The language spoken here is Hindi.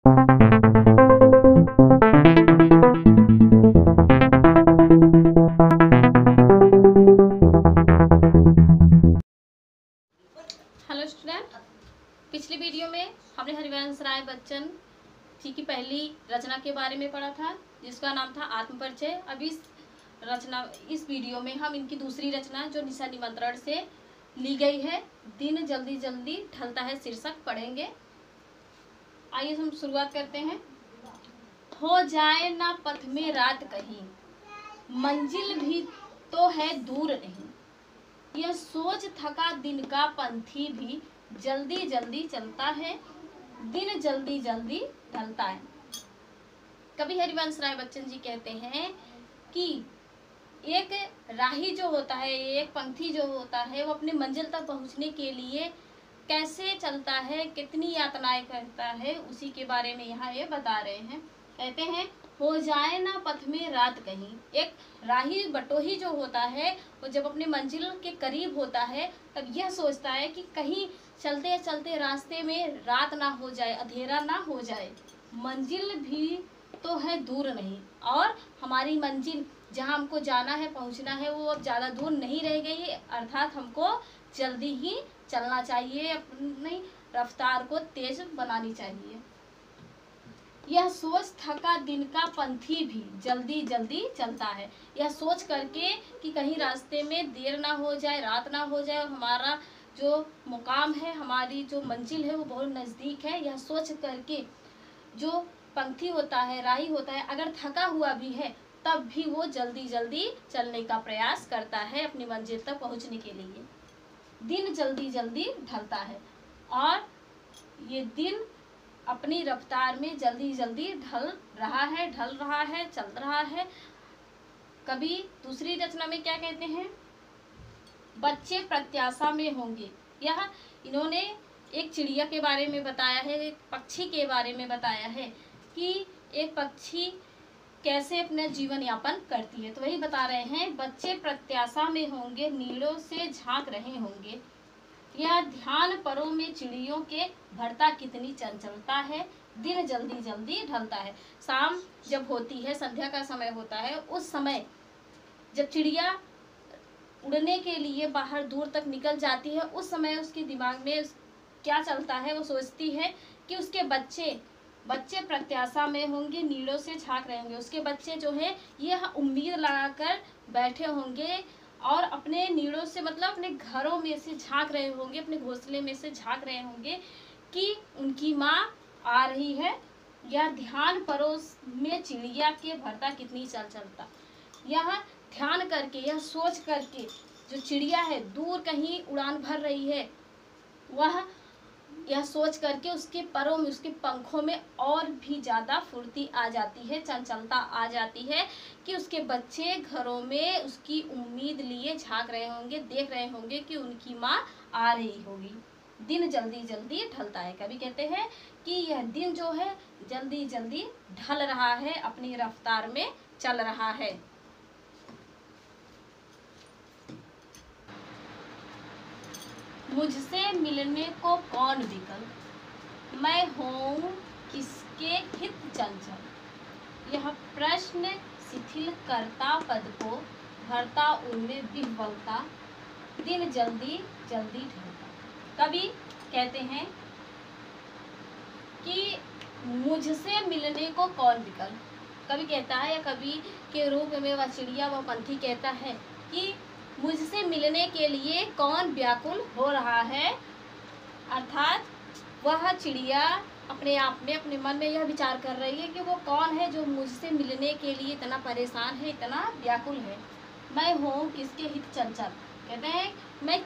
हेलो स्टूडेंट पिछली वीडियो में हमने हरिवंश राय बच्चन जी की पहली रचना के बारे में पढ़ा था, जिसका नाम था आत्म परिचय अब इस रचना, इस वीडियो में हम इनकी दूसरी रचना, जो निशा निमंत्रण से ली गई है, दिन जल्दी जल्दी ढलता है, शीर्षक पढ़ेंगे। आइए हम शुरुआत करते हैं। हो जाए ना पथ में रात कहीं, मंजिल भी तो है दूर नहीं। यह सोच थका दिन का पंथी भी जल्दी जल्दी चलता है, दिन जल्दी जल्दी ढलता है। कभी हरिवंश राय बच्चन जी कहते हैं कि एक राही जो होता है, एक पंथी जो होता है, वो अपने मंजिल तक पहुँचने के लिए कैसे चलता है, कितनी यातनाएँ करता है, उसी के बारे में यहाँ ये बता रहे हैं। कहते हैं, हो जाए ना पथ में रात कहीं। एक राही बटोही जो होता है, वो जब अपने मंजिल के करीब होता है, तब यह सोचता है कि कहीं चलते चलते रास्ते में रात ना हो जाए, अंधेरा ना हो जाए। मंजिल भी तो है दूर नहीं, और हमारी मंजिल, जहाँ हमको जाना है, पहुँचना है, वो अब ज़्यादा दूर नहीं रह गई अर्थात हमको जल्दी ही चलना चाहिए, अपनी रफ्तार को तेज बनानी चाहिए। यह सोच थका दिन का पंथी भी जल्दी जल्दी चलता है। यह सोच करके कि कहीं रास्ते में देर ना हो जाए, रात ना हो जाए, हमारा जो मुकाम है, हमारी जो मंजिल है, वो बहुत नज़दीक है। यह सोच करके जो पंथी होता है, राही होता है, अगर थका हुआ भी है, तब भी वो जल्दी जल्दी चलने का प्रयास करता है अपनी मंजिल तक पहुँचने के लिए। दिन जल्दी जल्दी ढलता है। और ये दिन अपनी रफ्तार में जल्दी जल्दी ढल रहा है, ढल रहा है, चल रहा है। कभी दूसरी रचना में क्या कहते हैं? बच्चे प्रत्याशा में होंगे। यह इन्होंने एक चिड़िया के बारे में बताया है, एक पक्षी के बारे में बताया है कि एक पक्षी कैसे अपना जीवन यापन करती है? तो वही बता रहे हैं, बच्चे प्रत्याशा में होंगे, नीड़ों से झाँक रहे होंगे। यह ध्यान परों में चिड़ियों के भरता कितनी चंचलता है? दिन जल्दी जल्दी ढलता है। शाम जब होती है, संध्या का समय होता है, उस समय जब चिड़िया उड़ने के लिए बाहर दूर तक निकल जाती है, उस समय उसके दिमाग में क्या चलता है, वो सोचती है कि उसके बच्चे बच्चे प्रत्याशा में होंगे, नीड़ों से झाँक रहे होंगे। उसके बच्चे जो है, ये उम्मीद लगाकर बैठे होंगे और अपने नीड़ों से मतलब अपने घरों में से झाँक रहे होंगे, अपने घोंसले में से झाँक रहे होंगे कि उनकी माँ आ रही है। या ध्यान परोस में चिड़िया के भरता कितनी चल चलता। यह ध्यान करके, यह सोच करके जो चिड़िया है, दूर कहीं उड़ान भर रही है, वह यह सोच करके उसके परों में, उसके पंखों में और भी ज़्यादा फुर्ती आ जाती है, चंचलता आ जाती है कि उसके बच्चे घरों में उसकी उम्मीद लिए झाँक रहे होंगे, देख रहे होंगे कि उनकी माँ आ रही होगी। दिन जल्दी जल्दी ढलता है। कभी कहते हैं कि यह दिन जो है, जल्दी जल्दी ढल रहा है, अपनी रफ्तार में चल रहा है। मुझसे मिलने को कौन विकल्प? मैं हूँ किसके हित चंचल? यह प्रश्न शिथिल करता पद को भरता, उनमें विह्वलता दिन जल्दी जल्दी ढलता। कभी कहते हैं कि मुझसे मिलने को कौन विकल्प? कभी कहता है या कभी के रूप में वह चिड़िया व पंथी कहता है कि मुझसे मिलने के लिए कौन व्याकुल हो रहा है? अर्थात वह चिड़िया अपने आप में, अपने मन में यह विचार कर रही है कि वो कौन है जो मुझसे मिलने के लिए इतना परेशान है, इतना व्याकुल है। मैं हूँ किसके हित चंचल कहते हैं, मैं